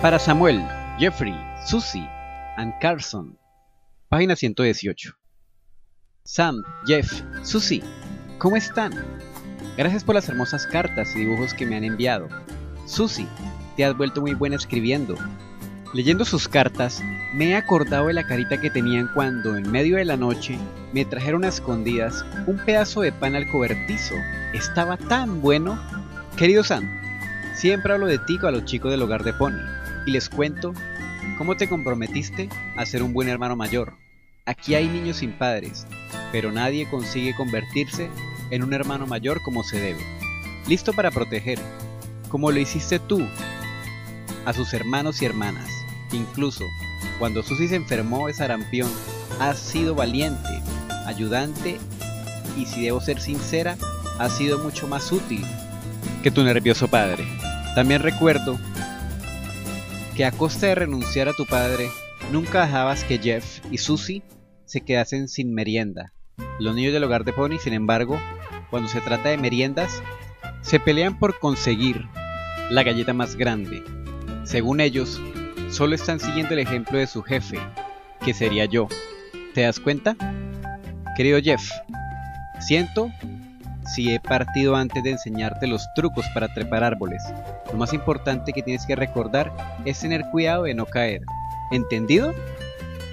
Para Samuel, Jeffrey, Susie and Carson. Página 118. Sam, Jeff, Susie, ¿cómo están? Gracias por las hermosas cartas y dibujos que me han enviado. Susie, te has vuelto muy buena escribiendo. Leyendo sus cartas, me he acordado de la carita que tenían cuando, en medio de la noche, me trajeron a escondidas un pedazo de pan al cobertizo. Estaba tan bueno. Querido Sam, siempre hablo de ti a los chicos del hogar de Pony y les cuento cómo te comprometiste a ser un buen hermano mayor. Aquí hay niños sin padres, pero nadie consigue convertirse en un hermano mayor como se debe. Listo para proteger, como lo hiciste tú, a sus hermanos y hermanas. Incluso cuando Susi se enfermó de sarampión, has sido valiente, ayudante y si debo ser sincera, has sido mucho más útil que tu nervioso padre. También recuerdo que a costa de renunciar a tu padre, nunca dejabas que Jeff y Susie se quedasen sin merienda. Los niños del hogar de Pony, sin embargo, cuando se trata de meriendas, se pelean por conseguir la galleta más grande. Según ellos, solo están siguiendo el ejemplo de su jefe, que sería yo. ¿Te das cuenta? Querido Jeff, siento si he partido antes de enseñarte los trucos para trepar árboles. Lo más importante que tienes que recordar es tener cuidado de no caer. ¿Entendido?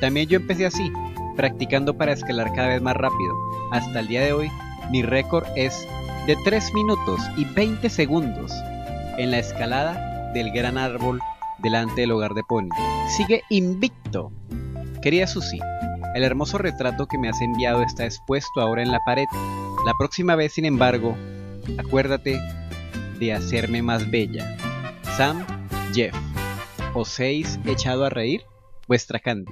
También yo empecé así, practicando para escalar cada vez más rápido. Hasta el día de hoy, mi récord es de 3 minutos y 20 segundos en la escalada del gran árbol delante del hogar de Pony. Sigue invicto. Querida Susie, el hermoso retrato que me has enviado está expuesto ahora en la pared. La próxima vez, sin embargo, acuérdate de hacerme más bella. Sam, Jeff, ¿os habéis echado a reír? Vuestra Candy.